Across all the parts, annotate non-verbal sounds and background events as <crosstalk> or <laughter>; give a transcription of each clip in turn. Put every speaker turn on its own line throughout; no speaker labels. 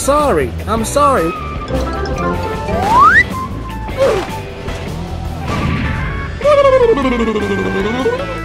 sorry. I'm sorry. <laughs>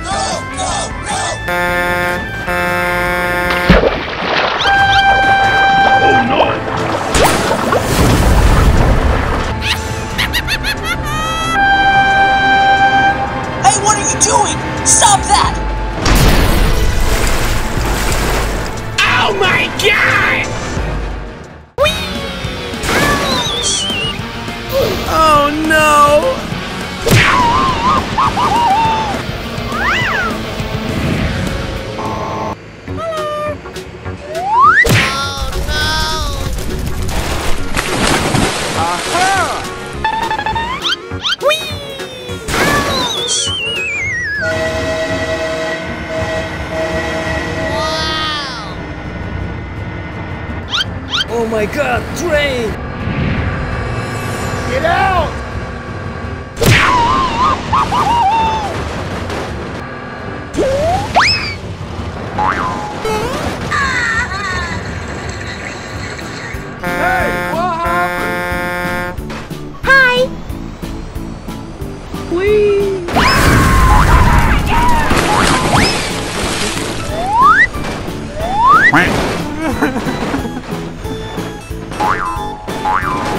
Oil, oil.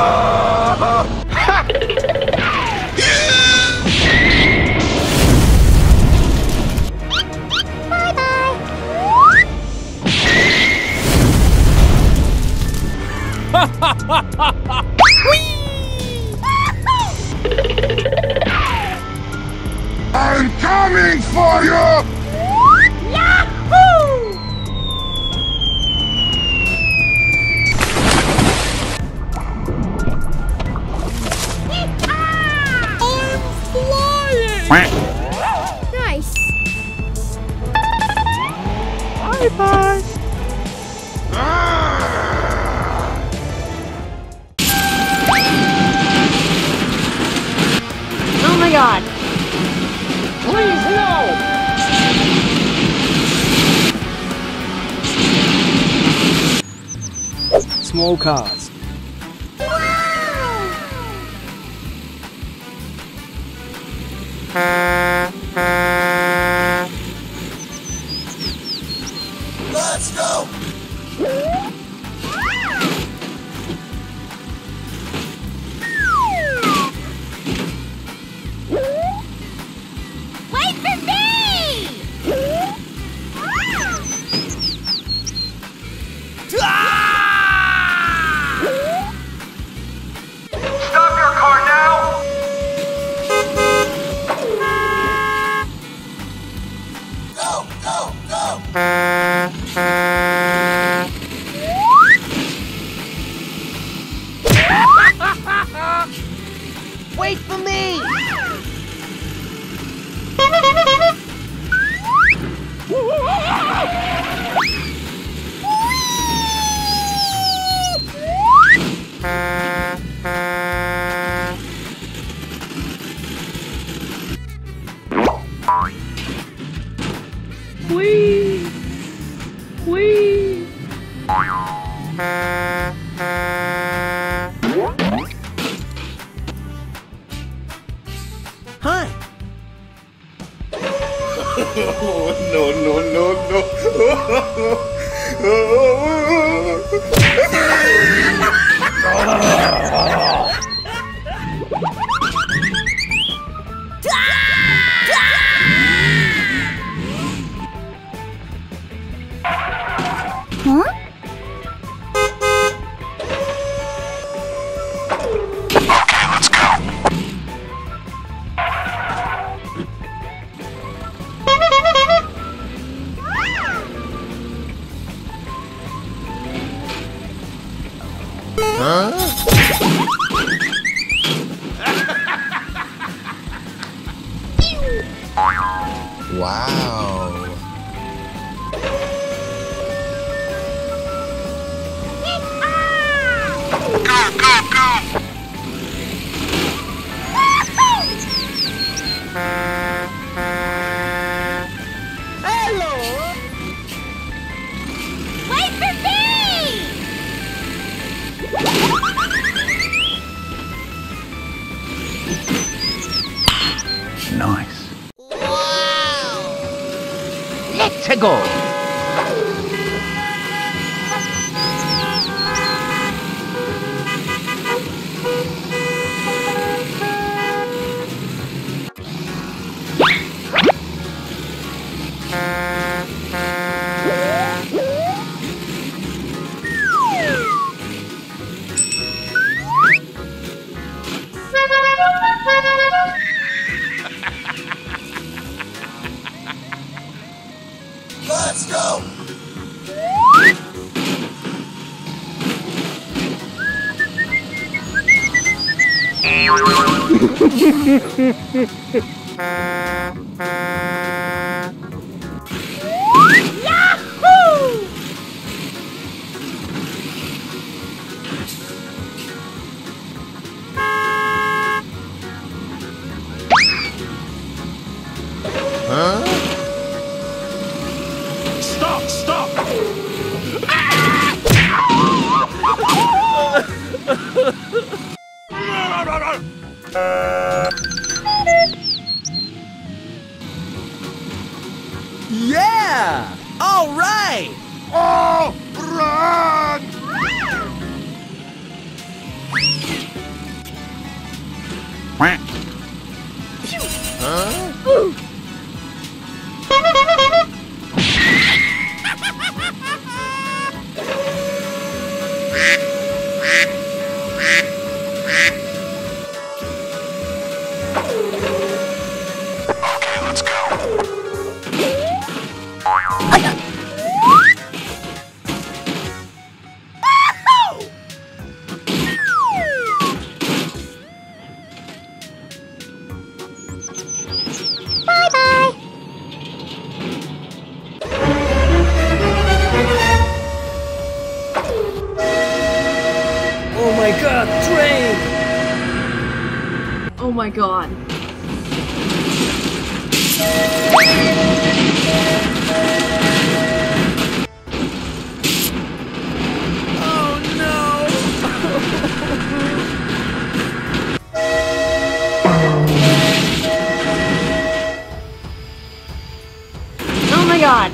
Here!
Smoker.
Ha, ha,
ha. my god,
train!
Oh my god.
Oh no! <laughs>
oh my god!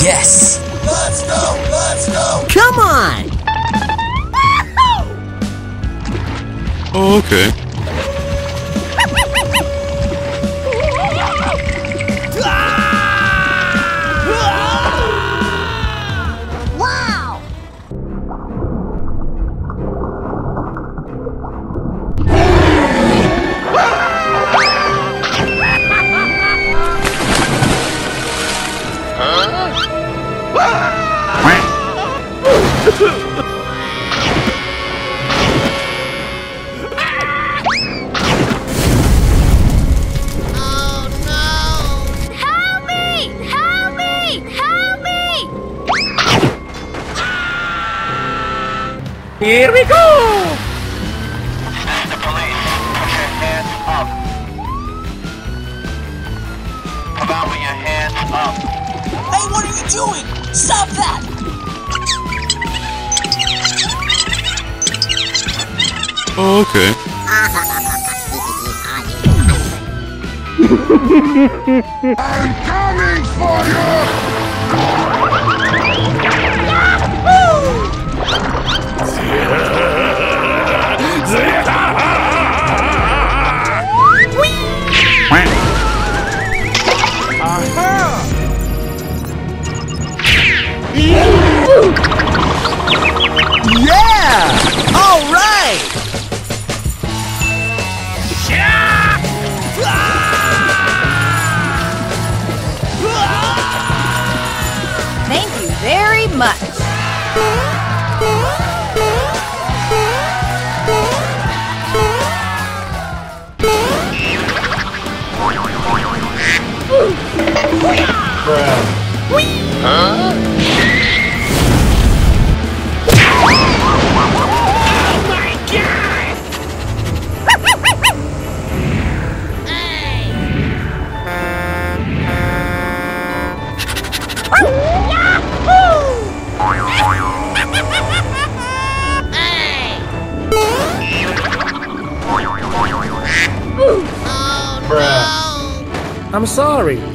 Yes! Let's go! Let's go!
Come on!
Oh, okay.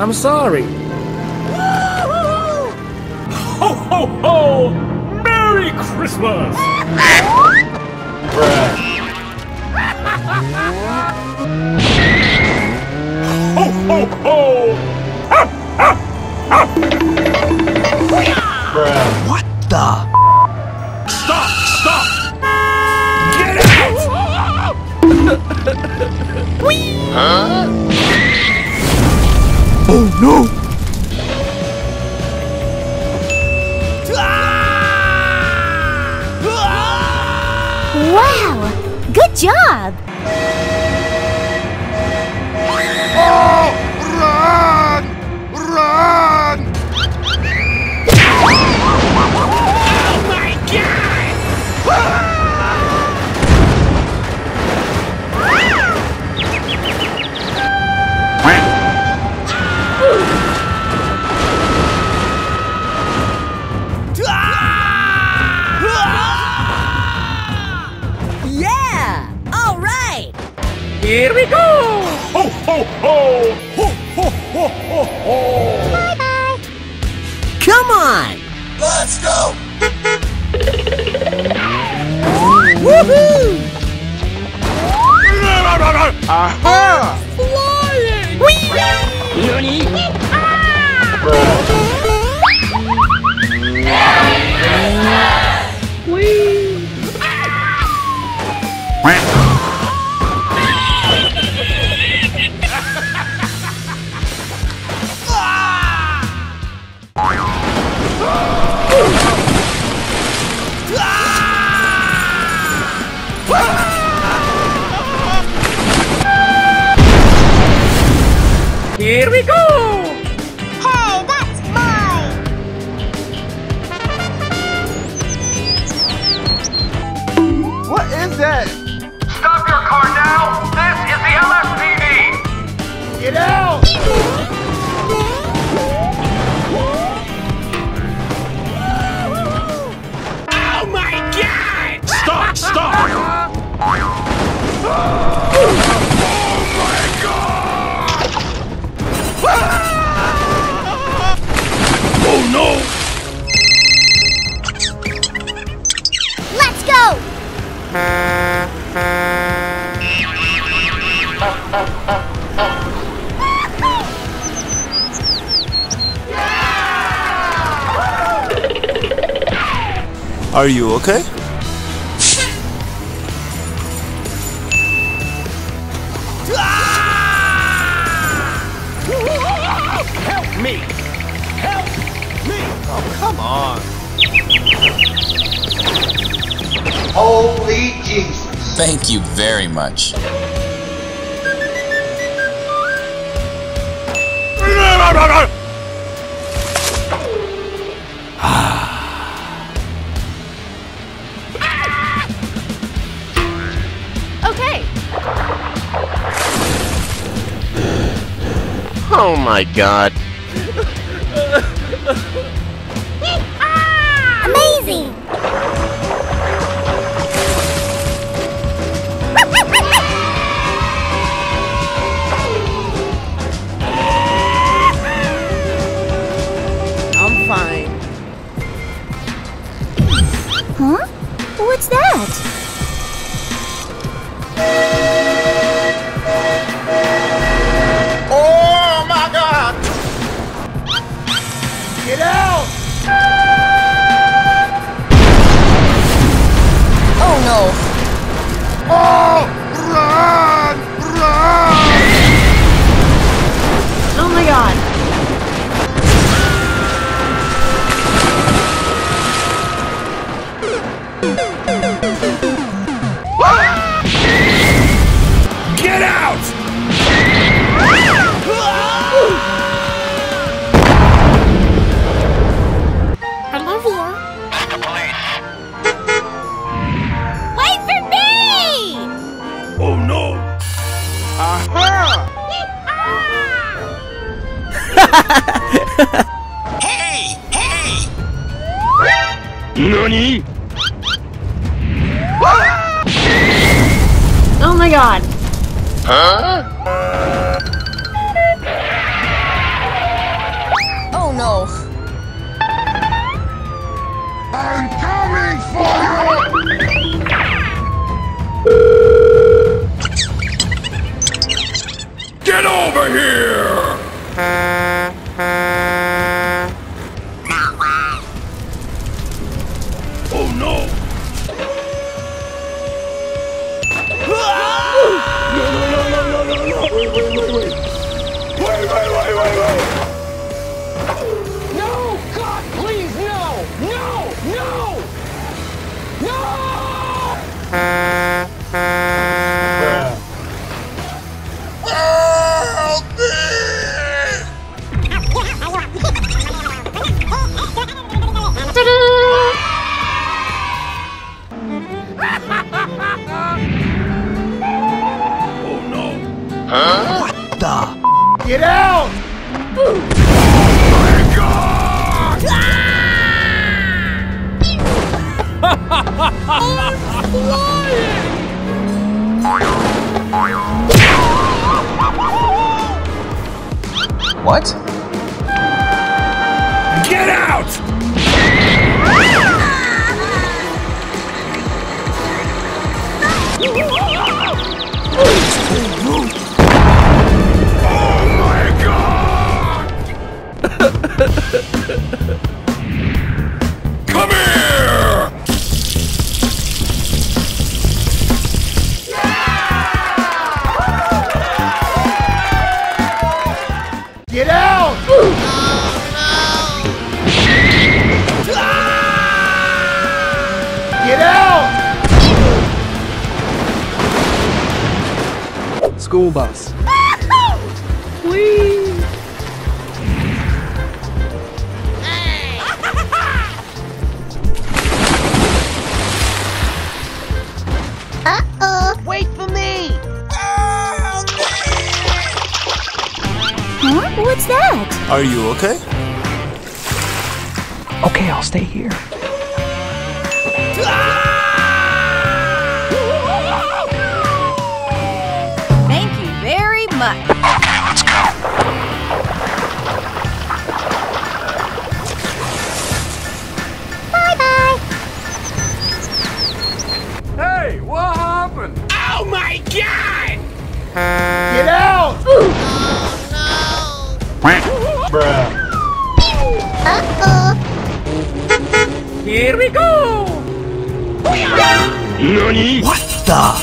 I'm
sorry.
Are you okay?
Help me! Help me!
Oh, come on!
Holy Jesus!
Thank you very much.
Oh my god. <laughs>
Come here! Yeah! Get out!
Oh, no.
Get
out!
School bus.
What's that?
Are you okay?
Okay, I'll stay here.
we go!
What the?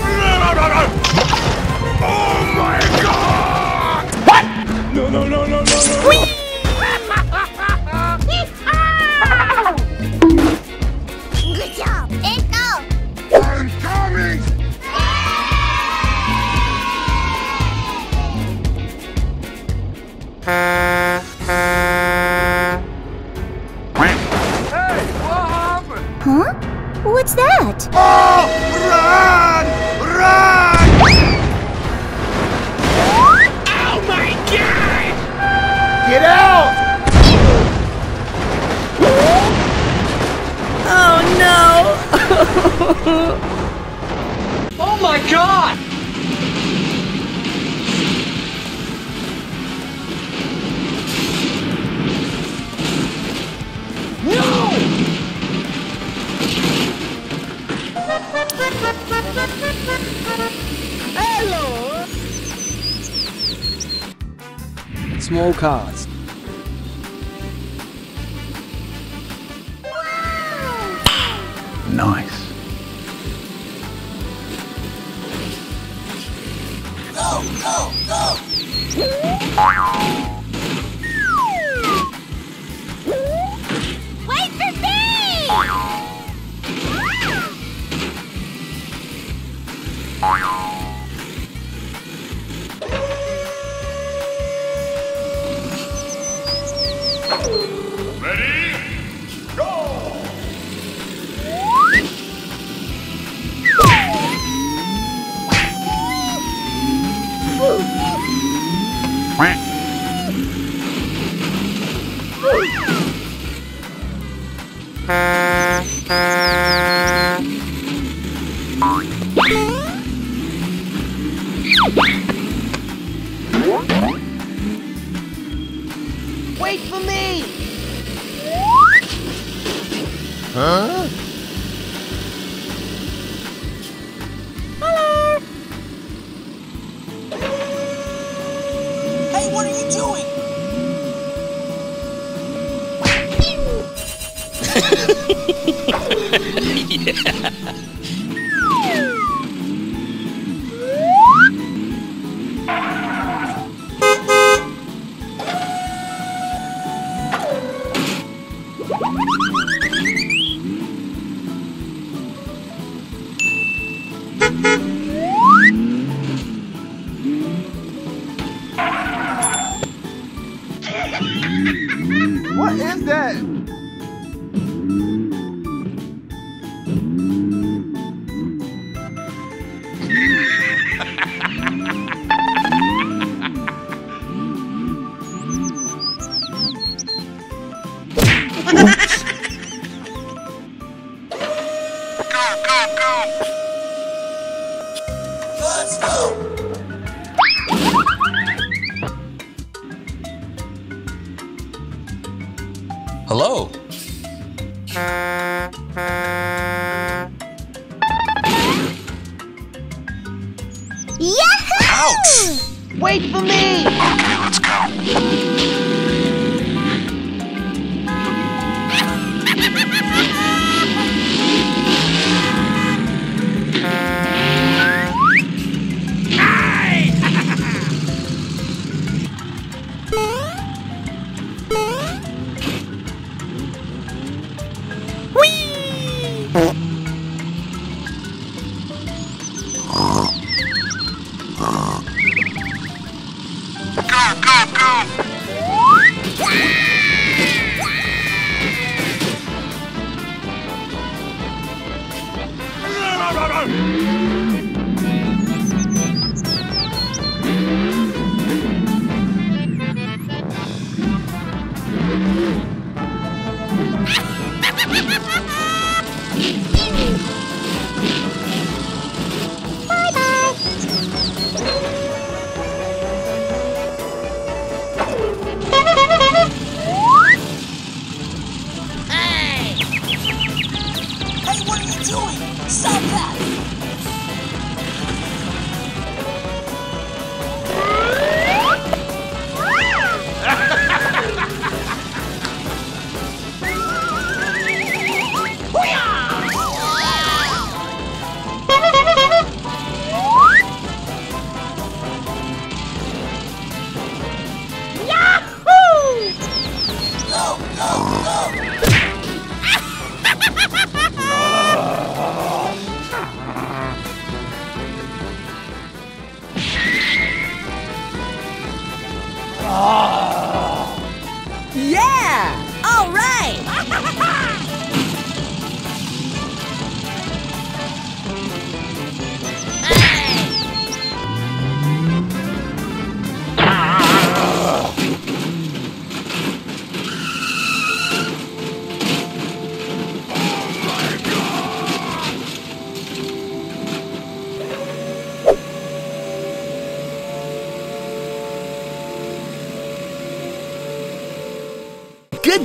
<laughs> oh my god! No!
Hello!
Small
cards.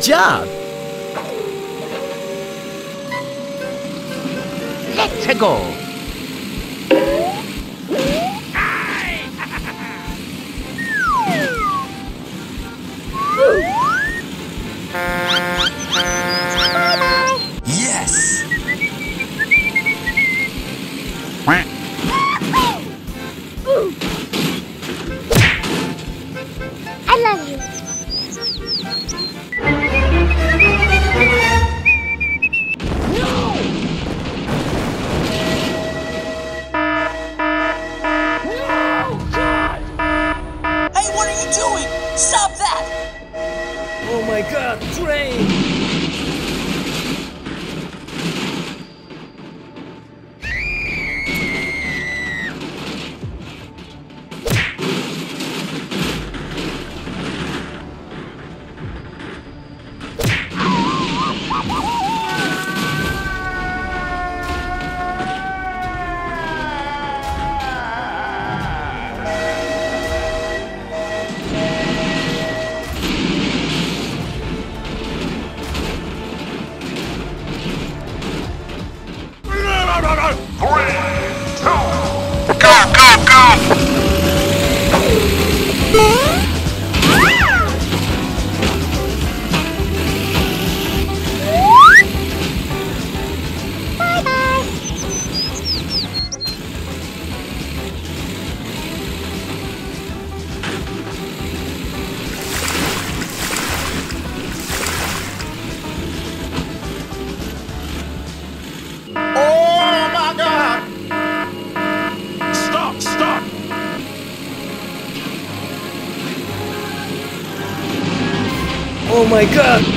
Job! Let's go!
Oh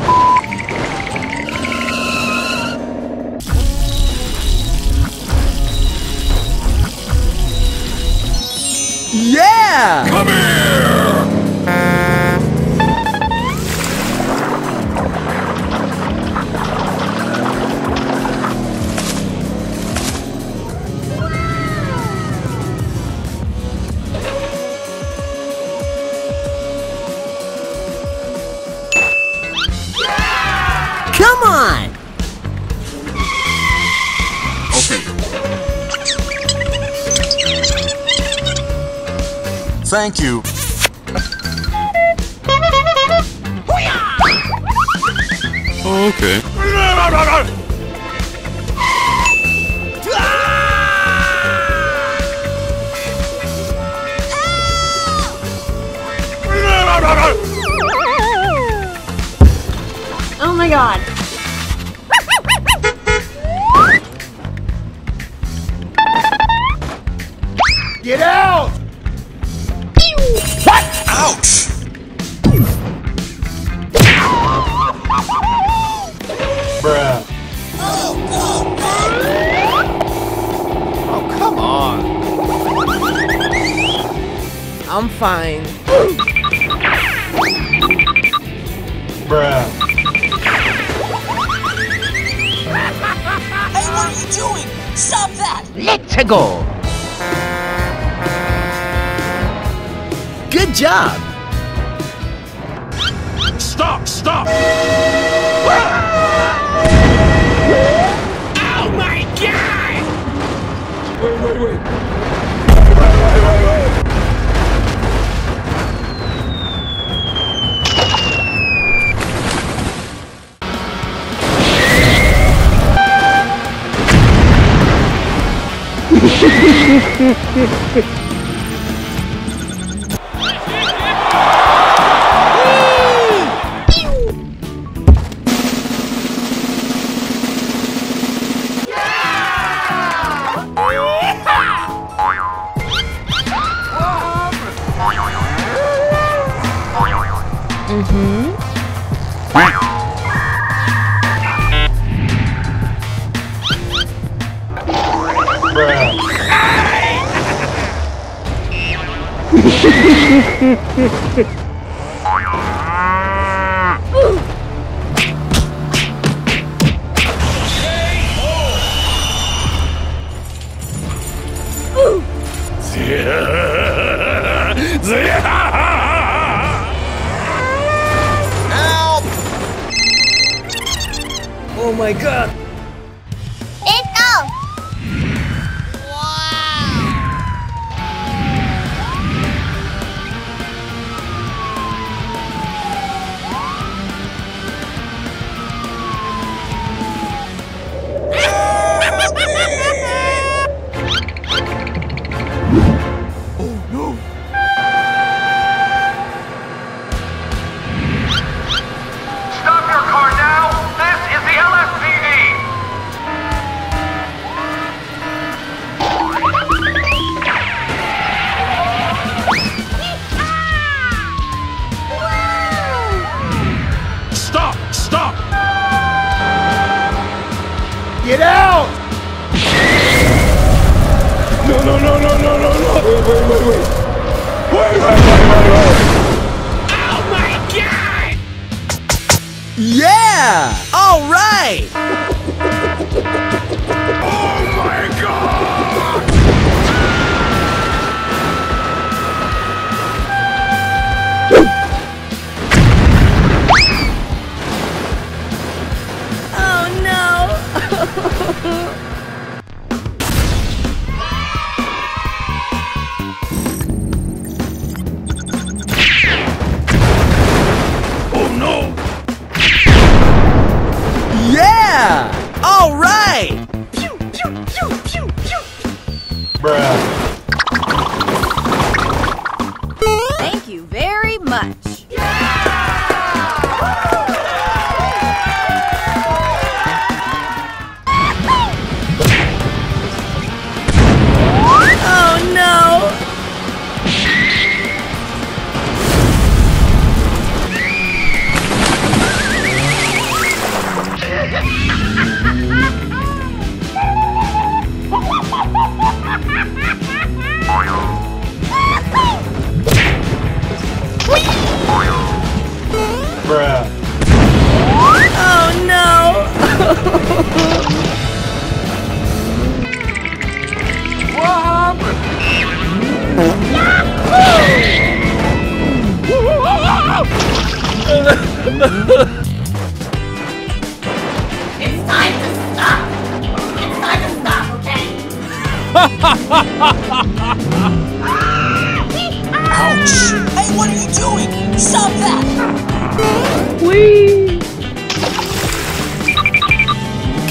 the?
Thank you. Hehehehe <laughs>
Oh my god!
Yeah!
All right!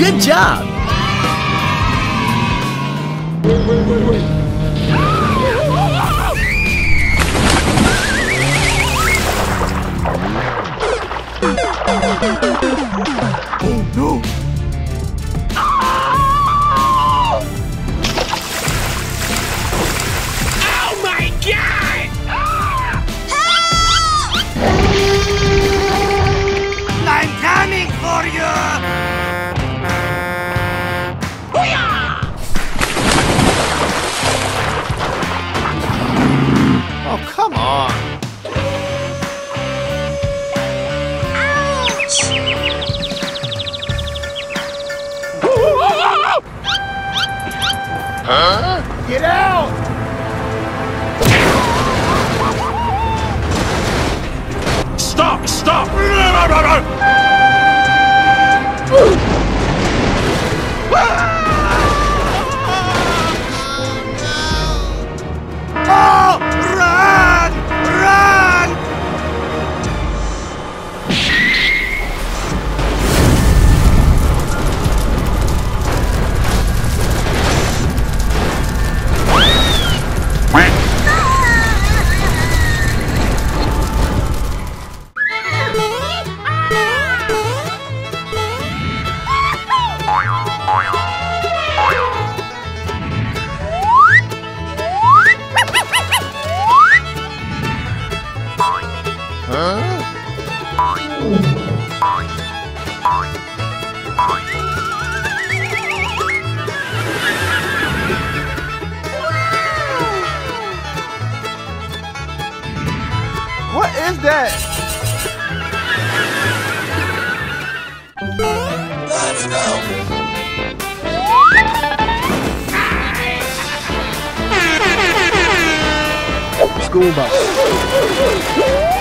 Good job!
Wait, wait, wait,
wait. Oh
no!
Huh? Get out!
Stop! Stop!
What is that?
Let's go!
School bus.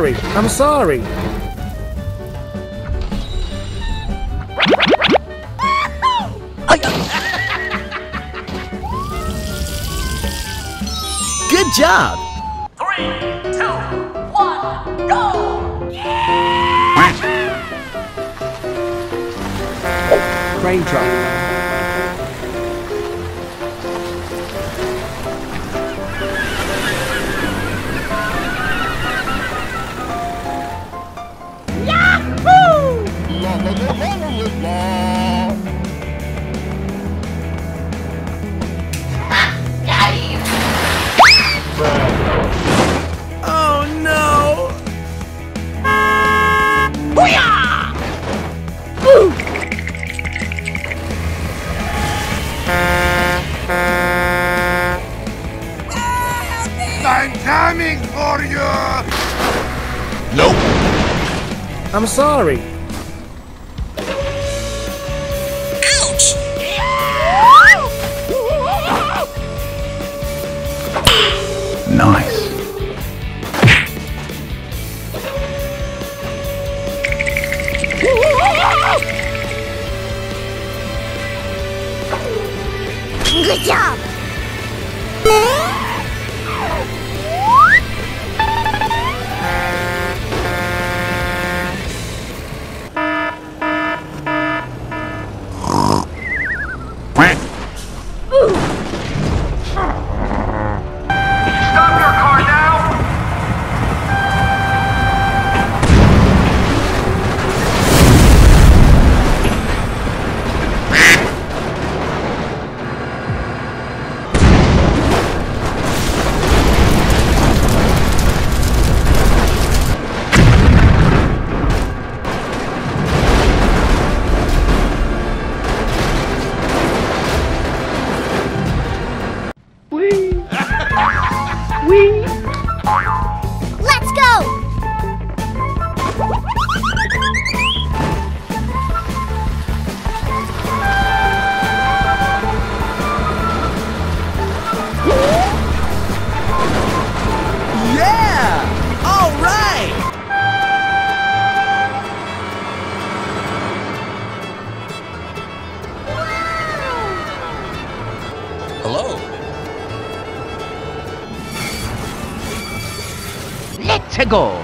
Sorry. I'm sorry. Good job.
Three, two, one, go!
Raindrop.
I'm coming for you!
Nope.
I'm sorry.
Let's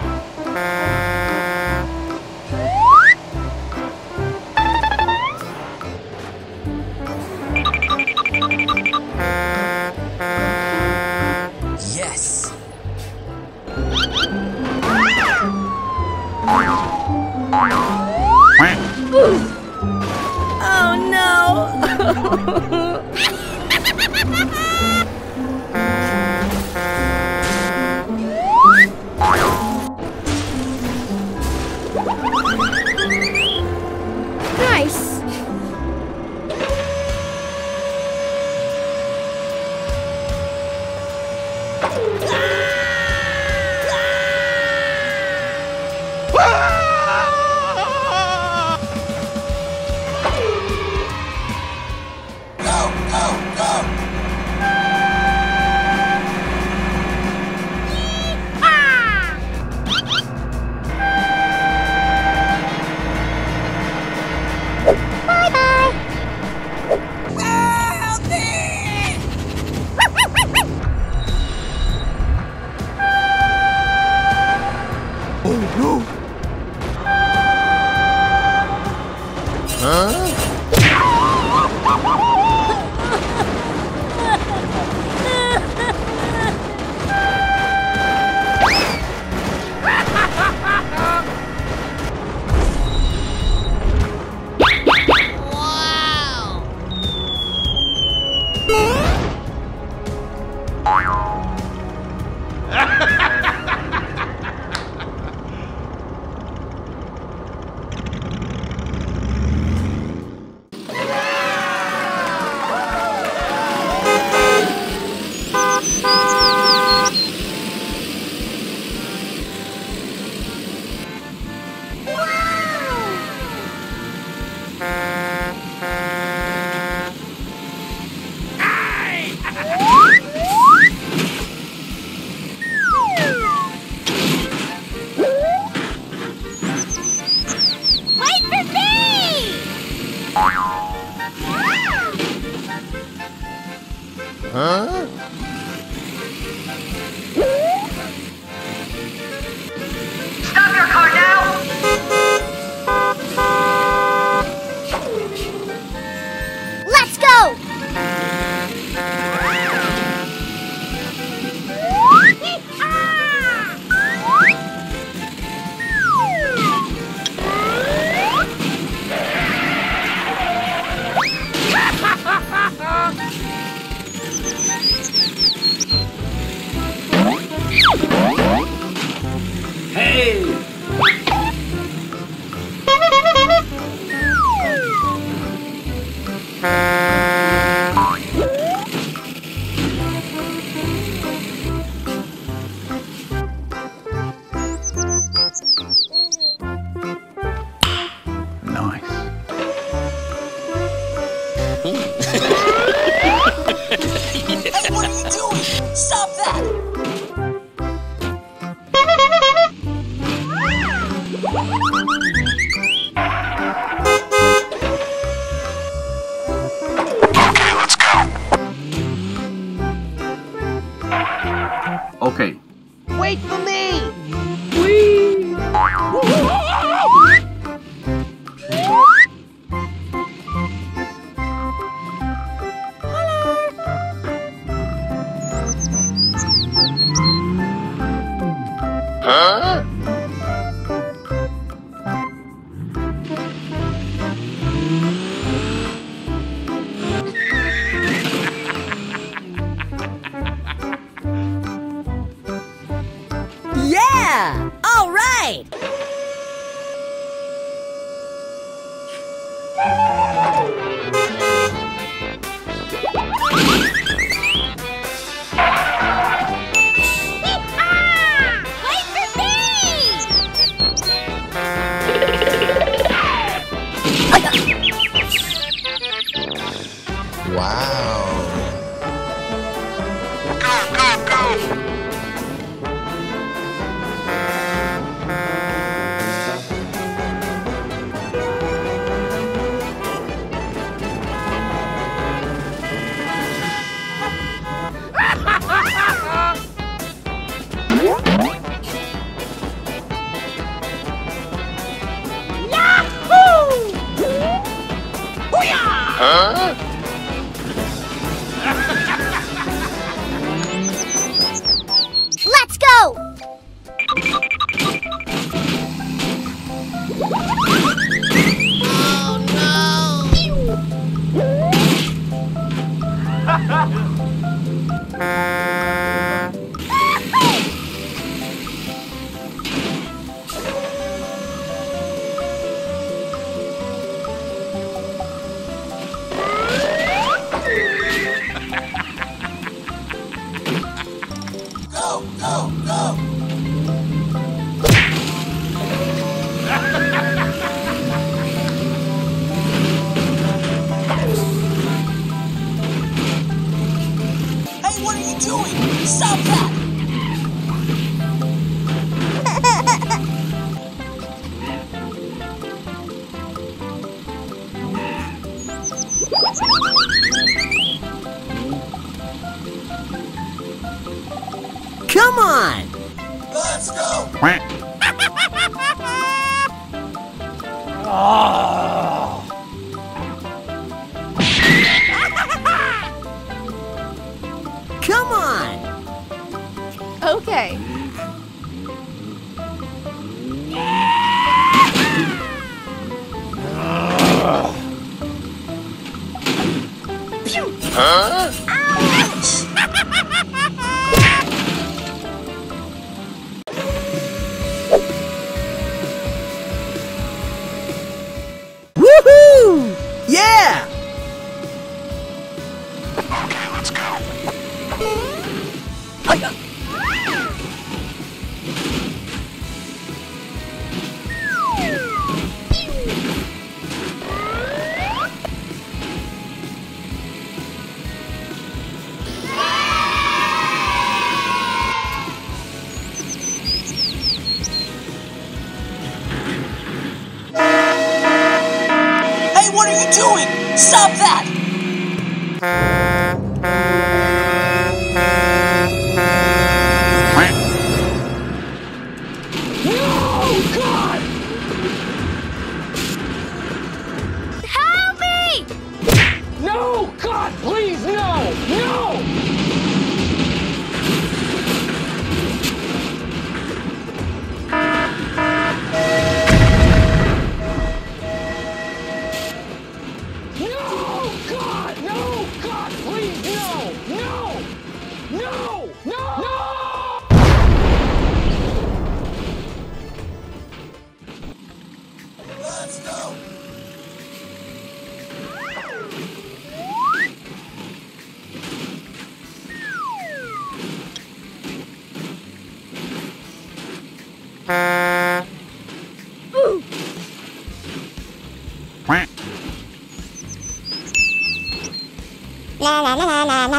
you doing? Stop that!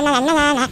la la
la la la